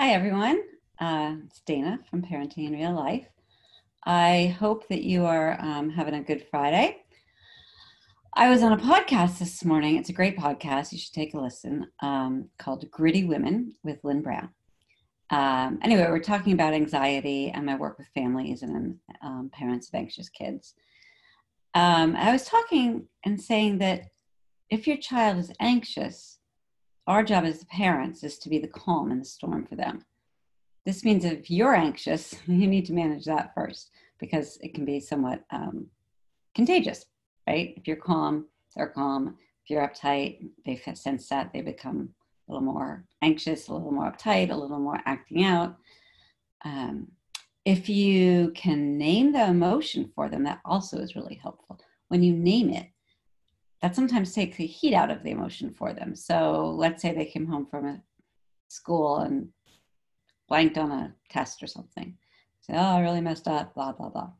Hi, everyone. Uh, it's Dana from Parenting in Real Life. I hope that you are um, having a good Friday. I was on a podcast this morning. It's a great podcast. You should take a listen um, called Gritty Women with Lynn Brown. Um, anyway, we're talking about anxiety and my work with families and um, parents of anxious kids. Um, I was talking and saying that if your child is anxious, our job as parents is to be the calm in the storm for them. This means if you're anxious, you need to manage that first because it can be somewhat um, contagious, right? If you're calm, they're calm. If you're uptight, they sense that they become a little more anxious, a little more uptight, a little more acting out. Um, if you can name the emotion for them, that also is really helpful. When you name it, that sometimes takes the heat out of the emotion for them. So let's say they came home from a school and blanked on a test or something. Say, oh, I really messed up, blah, blah, blah.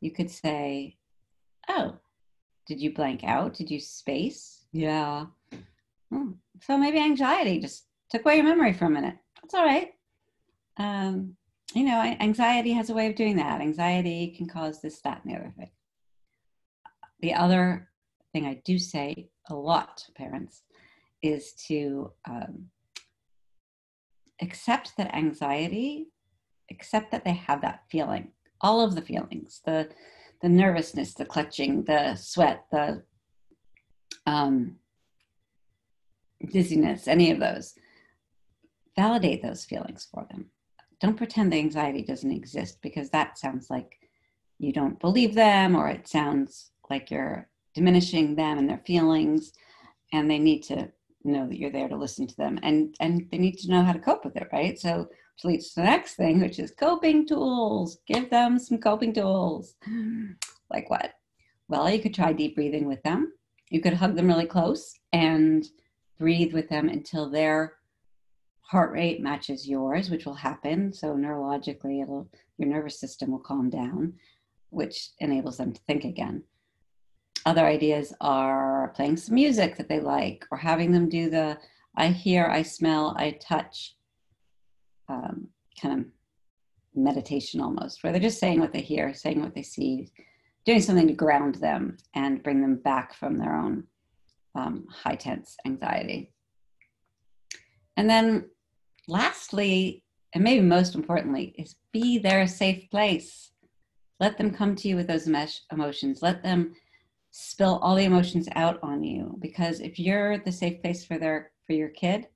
You could say, oh, did you blank out? Did you space? Yeah. Hmm. So maybe anxiety just took away your memory for a minute. That's all right. Um, you know, anxiety has a way of doing that. Anxiety can cause this, that, and the other thing. The other thing I do say a lot to parents is to um, accept that anxiety, accept that they have that feeling, all of the feelings, the the nervousness, the clutching, the sweat, the um, dizziness, any of those. Validate those feelings for them. Don't pretend the anxiety doesn't exist because that sounds like you don't believe them or it sounds like you're diminishing them and their feelings and they need to know that you're there to listen to them and and they need to know how to cope with it right? So which leads to the next thing which is coping tools give them some coping tools. Like what? Well you could try deep breathing with them. You could hug them really close and breathe with them until their heart rate matches yours which will happen. So neurologically it'll your nervous system will calm down which enables them to think again other ideas are playing some music that they like or having them do the I hear, I smell, I touch um, kind of meditation almost, where they're just saying what they hear, saying what they see, doing something to ground them and bring them back from their own um, high tense anxiety. And then lastly, and maybe most importantly, is be their safe place. Let them come to you with those emotions. Let them spill all the emotions out on you because if you're the safe place for their for your kid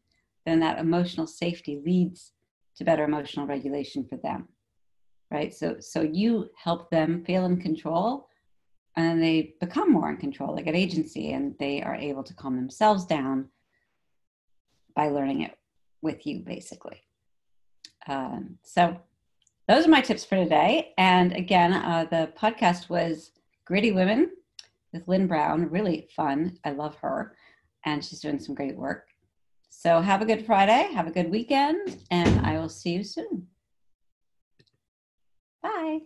then that emotional safety leads to better emotional regulation for them right? So so you help them feel in control and they become more in control they get agency and they are able to calm themselves down by learning it with you basically. Um, so those are my tips for today. And again uh, the podcast was gritty women with Lynn Brown. Really fun. I love her. And she's doing some great work. So have a good Friday. Have a good weekend. And I will see you soon. Bye.